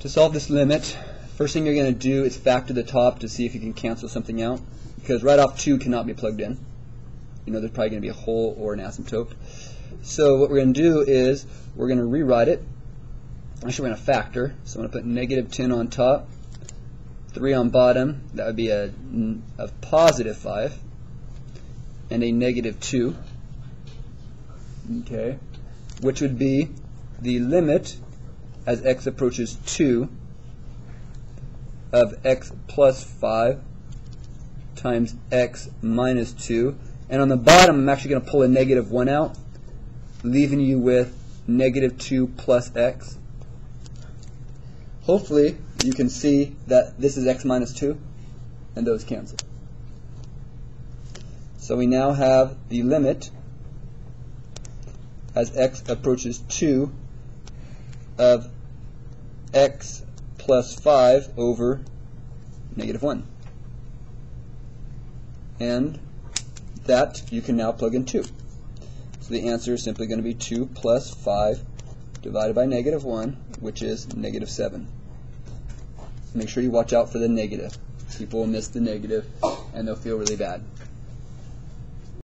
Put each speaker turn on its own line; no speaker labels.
To solve this limit, first thing you're going to do is factor the top to see if you can cancel something out. Because right off 2 cannot be plugged in. You know there's probably going to be a hole or an asymptote. So what we're going to do is we're going to rewrite it. Actually, we're going to factor. So I'm going to put negative 10 on top, 3 on bottom. That would be a, a positive 5 and a negative 2. Okay, which would be the limit as x approaches 2 of x plus 5 times x minus 2. And on the bottom, I'm actually going to pull a negative 1 out, leaving you with negative 2 plus x. Hopefully, you can see that this is x minus 2, and those cancel. So we now have the limit as x approaches 2 of x plus 5 over negative 1. And that you can now plug in 2. So the answer is simply going to be 2 plus 5 divided by negative 1, which is negative 7. Make sure you watch out for the negative. People will miss the negative, and they'll feel really bad.